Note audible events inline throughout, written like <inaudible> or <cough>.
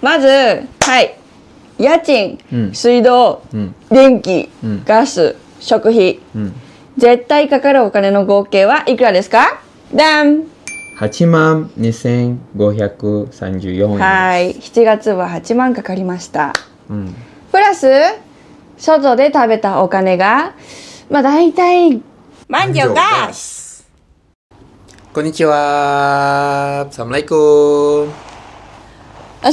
まずはい。家賃、うん。水道、うん。電気、うん。ガス食費。うん。絶対かかるお金の合計はいくらですか？ダン。8万2534円はい。7月は8万かかりました。うん。プラス外で食べたお金がまあ大体満場ガスこんにちは。シャライクンア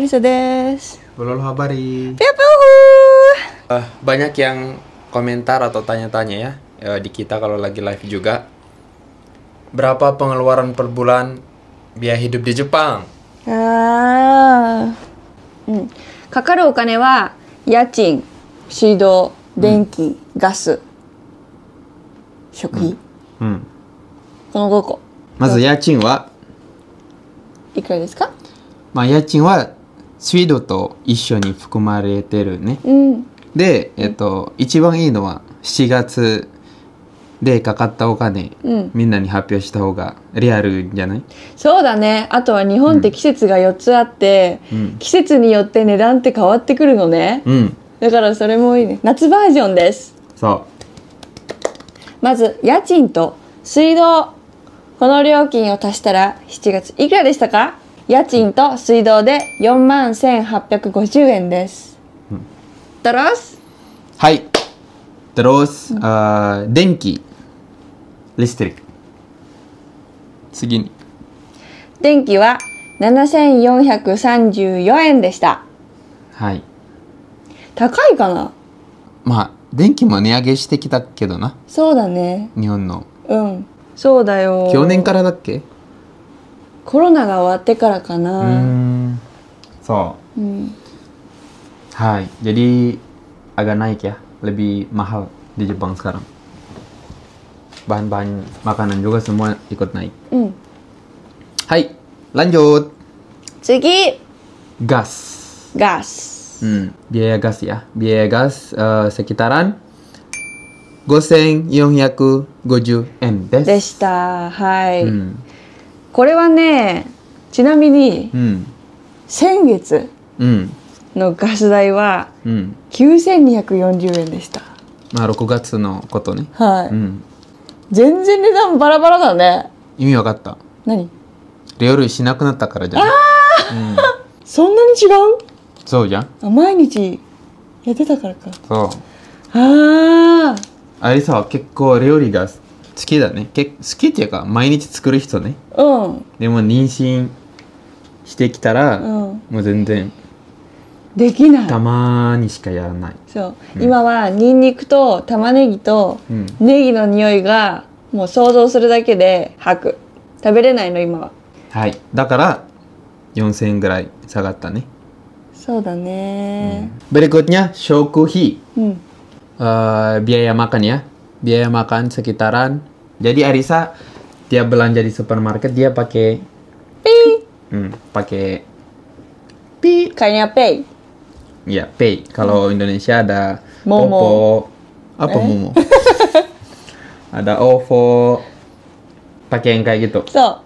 リサです。Belum habari ピュピュ Eh, banyak yang komentar atau tanya-tanya ya eh, di kita kalau lagi live juga. Berapa pengeluaran per bulan biaya hidup di Jepang? ーあーうん。かかるお金は家賃、水道、電気、ガス、食費、Hmm. この5個。まず家賃はいくらですか？まあ家賃は水道と一緒に含まれてるね。うん。で、えっと、一番いいのは7月でかかったお金、うん。みんなに発表した方がリアルじゃない？そうだね。あとは日本って季節が4つあって、うん。季節によって値段って変わってくるのね。うん。だからそれもいいね。夏バージョンです。そまず家賃と水道この料金を足したら7月いくらでしたか？家賃と水道で4万1850円です、ドロス？う。はい。Terus, eh, 電気、listrik。次に。電気は7434円でしたはい。高いかな？まあ、電気も値上げしてきたけどな。そうだね日本の。うんそうだよ去年からだっけコロナが終わってからかな、ん。そう。うん、Hai, jadi agak naik ya, lebih mahal di Jepang sekarang. Bahan-bahan makanan juga semua ikut naik. うん、Hai, lanjut. 次 Gas. ガス Hmm, biaya gas ya. Biaya gas eh, sekitaran 5450円です。でしたはい、うん。これはねちなみにうん。先月うん。のガス代はうん。9240円でしたまあ、6月のことね。はい、うん。全然値段バラバラだね意味わかった。何？料理しなくなったからじゃない。うん。そんなに違う？そうじゃん。あ毎日やってたからかそう。ああれさ、結構料理が好きだね。け好きっていうか、毎日作る人ね。あうんでも妊娠してきたら、うんもう全然、できないたまにしかやらない。そう、今はニンニクと玉ねぎとうん。ネギの匂いがもう想像するだけで吐く食べれないの今ははい。だから、4000円ぐらい下がったね。そうだね Berikutnya, shokuhi. うん、Eh, biaya makan ya. Biaya makan sekitaran. Jadi Arisa, dia belanja di supermarket, dia pakai... ピ Hmm, pakai... ーカニャペイ Ya, pay. Kalau Indonesia ada Momo. Oppo. Apa Eh? Momo? ada OVO. Pakai yang kayak gitu. そ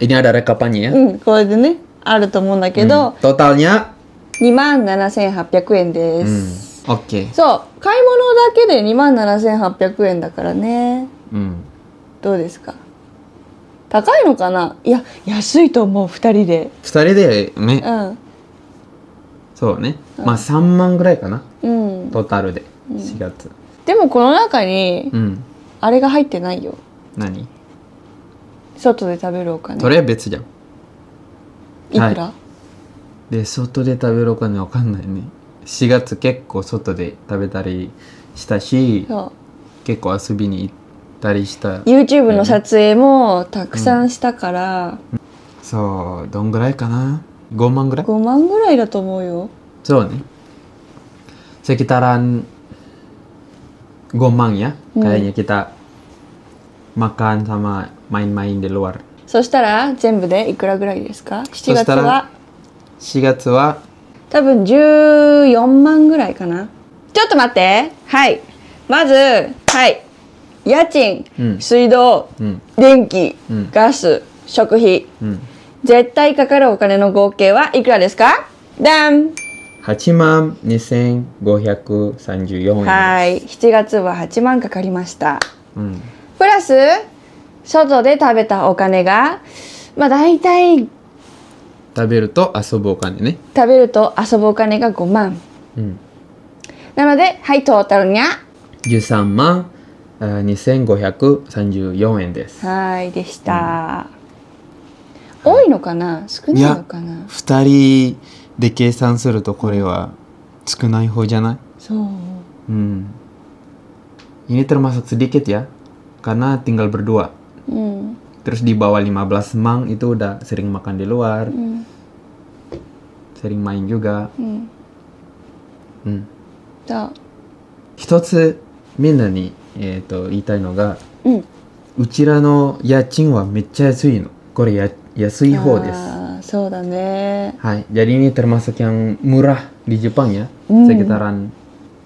Ini ada rekapannya ya. ううんこれでねあると思うんだけど、Hmm. Totalnya 2万7800円で hmm, す、oke. そう買い物だけで2万7800円だからね Hmm. どうですか？高いのかな？いや安いと思う2人で二人でね、うんそうね。まあ3万ぐらいかな。うんトータルで。4月。でもこの中にうん。あれが入ってないよ何？外で食べるお金それは別じゃん。いくら、で、外で食べるお金わかんないね。4月結構外で食べたりしたし、そ結構遊びに行ったりした。う YouTube の撮影もたくさんしたから、そうどんぐらいかな？5万ぐらい？5万ぐらいだと思うよ。そうね。sekitaran 5万 ya Hmm. kayaknya kita makan sama main-main di luar そしたら全部でいくらぐらいですか？7月は？4月は多分14万ぐらいかな。ちょっと待って。はい。まずはい。家賃、うん。水道、うん。電気、うん。ガス食費。絶対かかるお金の合計はいくらですか？ダン。8万2534円。はい。7月は8万かかりました。うん。プラス、外で食べたお金が、まあ大体食べると遊ぶお金ね。食べると遊ぶお金が5万。うん。なので、はい、トータルにゃ。13万あ2534円です。はい、でした。多いのかな？少ないのかな？2人で計算するとこれは少ない方じゃない？そう。Hmm. Ini termasuk sedikit ya, karena tinggal berdua. うん。Terus di bawah 15 mang itu udah sering makan di luar, うん。 sering main juga. うん。 Hmm. そう。一つみんなに、えー、と言いたいのが、うん。うちらの家賃はめっちゃ安いの。これや安い方です。あーそうだね。 Hai, jadi ini termasuk yang murah di Jepang ya, Hmm. sekitaran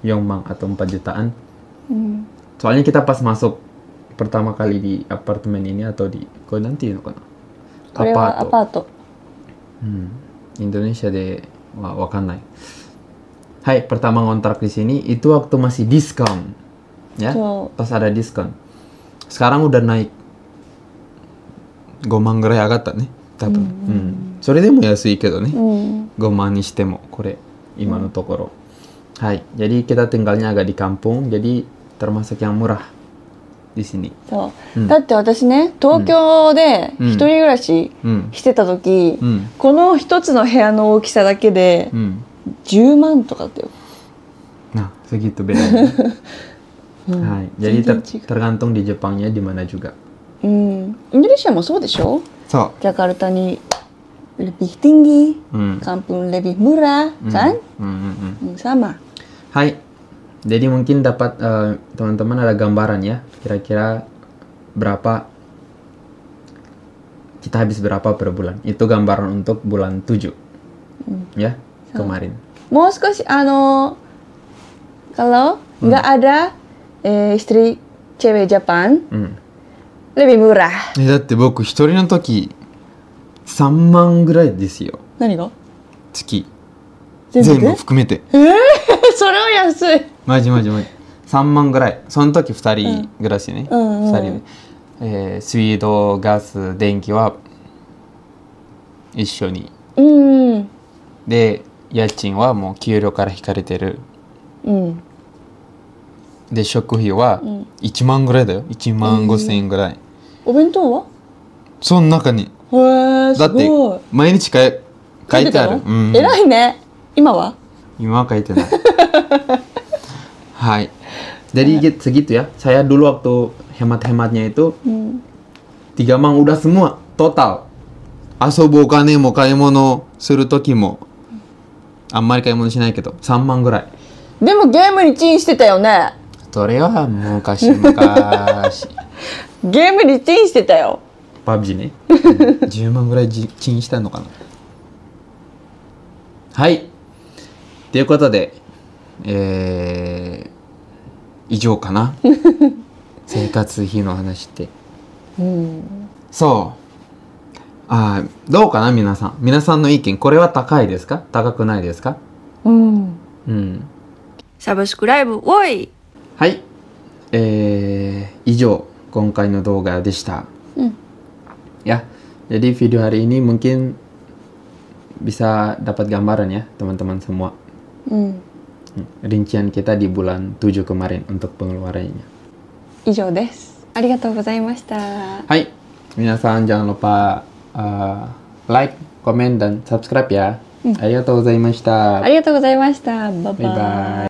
Yongmang atau 4 jutaan. うん。 Soalnya kita pas masuk pertama kali di apartemen ini atau di ko nanti no kana? これはアパート。Hmm. Indonesia de wah, wakanai. Hai, pertama ngontrak di sini itu waktu masih diskon. Ya. So- Pas ada diskon. Sekarang udah naik. Gomang ぐらい上がったね。多分。うん。それでも安いけどね。うん。5万にしてもこれ今のところ、はい jadi kita tinggalnya agak di kampung jadi termasuk yang murah di sini そう、うんだって私ね東京でうん一人暮らしうんしてた時、うんこの一つの部屋の大きさだけでうん10万とかだったよ、 nah <laughs> segitu bedanya うん、 hai jadi ter- 全然違う tergantung di Jepangnya di mana juga うんインドネシアもそうでしょ so ジャカルタに lebih tinggi hmm. kampung lebih murah Hmm. kan Hmm, hmm, hmm. Hmm, sama hai jadi mungkin dapat eh, teman-teman ada gambaran ya kira-kira berapa kita habis berapa per bulan itu gambaran untuk bulan 7 ya kemarin もう少しあの kalau nggak ada eh, istri cewek Japan hmm. lebih murah えだって僕一人の時3万ぐらいですよ何が月全部で全部含めてえー、それは安いマジマジマジ <laughs> 3万ぐらい。その時2人暮らしね、うんうん。2人で、えー水道ガス電気は一緒に。うん。で家賃はもう給料から引かれてる。うん。で食費はん。1万ぐらいだよ。1万5千円ぐらい、お弁当は？その中に。へえだって毎日かえ書いてある。うん。偉いね。今は？Ima kaitan. Hai. Jadi gitu- segitu ya. Saya dulu waktu hemat-hematnya itu うん、tiga mang udah semua total. Asobu okane mo kaimono suru toki mo あんまり買い物しないけど3万ぐらいでもゲームにチンしてたよねそれは昔昔ゲームにチンしてたよパブジね、うん10万ぐらいじチンしたのかなはいということでえー、以上かな？<laughs> 生活費の話って。うん。そう。あーどうかな？皆さん。皆さんの意見これは高いですか？高くないですか？うん。うん。サブスクライブおい！はい。eh 以上今回の動画でした。Hmm. Ya, jadi video hari ini mungkin bisa dapat gambaran ya teman-teman semua. うん、Hmm, rincian kita di bulan 7 kemarin untuk pengeluarannya. 以上ですありがとうございました Hai, minasan jangan lupa uh, like, komen dan subscribe ya. Arigatou gozaimashita. ありがとうございましたバイバイバイバイ